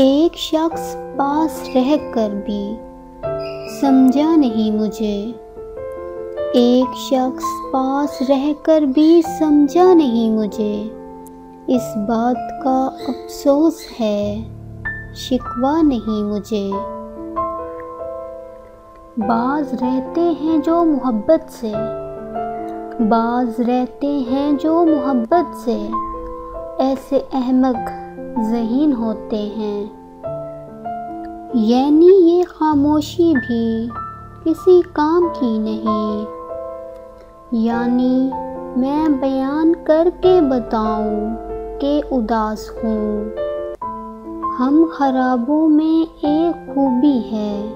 एक शख्स पास रह कर भी समझा नहीं मुझे। एक शख्स पास रह कर भी समझा नहीं मुझे। इस बात का अफसोस है, शिकवा नहीं मुझे। बाज रहते हैं जो मोहब्बत से। बाज रहते हैं जो मोहब्बत से। ऐसे अहमक जहीन होते हैं। यानी ये खामोशी भी किसी काम की नहीं। यानी मैं बयान करके बताऊँ कि उदास हूँ। हम खराबों में एक खूबी है।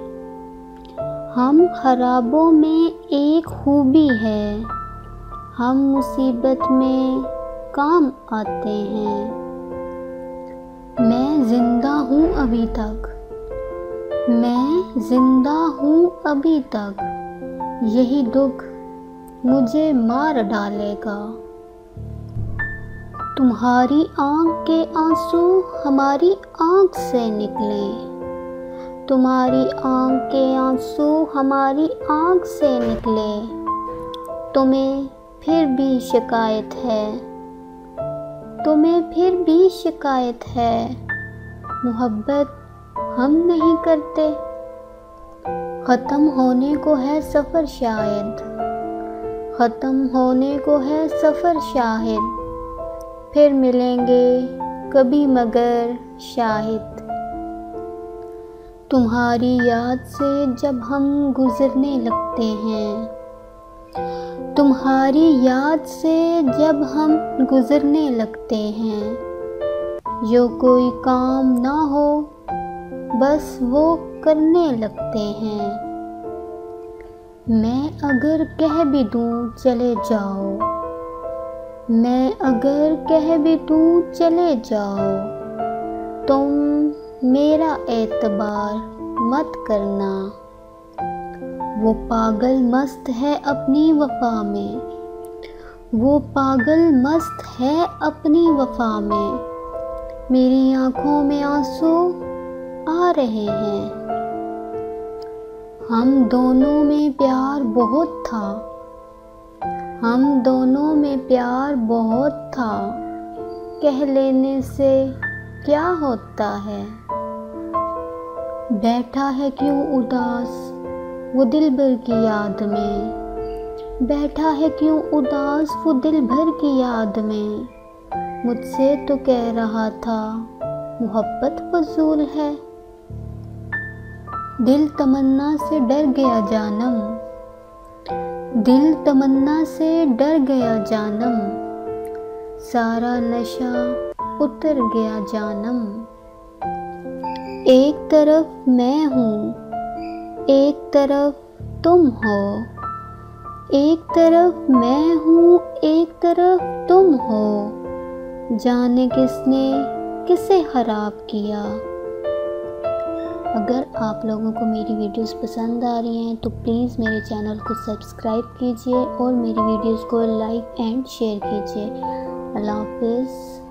हम खराबों में एक खूबी है। हम मुसीबत में काम आते हैं। मैं ज़िंदा हूँ अभी तक। मैं ज़िंदा हूँ अभी तक। यही दुख मुझे मार डालेगा। तुम्हारी आँख के आँसू हमारी आँख से निकले। तुम्हारी आँख के आँसू हमारी आँख से निकले। तुम्हें फिर भी शिकायत है। तुम्हें फिर भी शिकायत है। मोहब्बत हम नहीं करते। ख़त्म होने को है सफ़र शायद। ख़त्म होने को है सफ़र शायद। फिर मिलेंगे कभी मगर शाहिद तुम्हारी याद से जब हम गुज़रने लगते हैं। तुम्हारी याद से जब हम गुज़रने लगते हैं। जो कोई काम ना हो बस वो करने लगते हैं। मैं अगर कह भी दूँ चले जाओ। मैं अगर कह भी दूँ चले जाओ। तुम मेरा एतबार मत करना। वो पागल मस्त है अपनी वफा में। वो पागल मस्त है अपनी वफा में। मेरी आँखों में आँसू आ रहे हैं। हम दोनों में प्यार बहुत था। हम दोनों में प्यार बहुत था। कह लेने से क्या होता है? बैठा है क्यों उदास वो दिल भर की याद में? बैठा है क्यों उदास वो दिल भर की याद में? मुझसे तो कह रहा था, मोहब्बत फजूल है। दिल तमन्ना से डर गया जानम। दिल तमन्ना से डर गया जानम। सारा नशा उतर गया जानम। एक तरफ़ मैं हूँ, एक तरफ़ तुम हो। एक तरफ़ मैं हूँ, एक तरफ़ तुम हो। जाने किसने, किसे ख़राब किया? अगर आप लोगों को मेरी वीडियोस पसंद आ रही हैं तो प्लीज़ मेरे चैनल को सब्सक्राइब कीजिए और मेरी वीडियोस को लाइक एंड शेयर कीजिए। अल्लाह हाफिज़।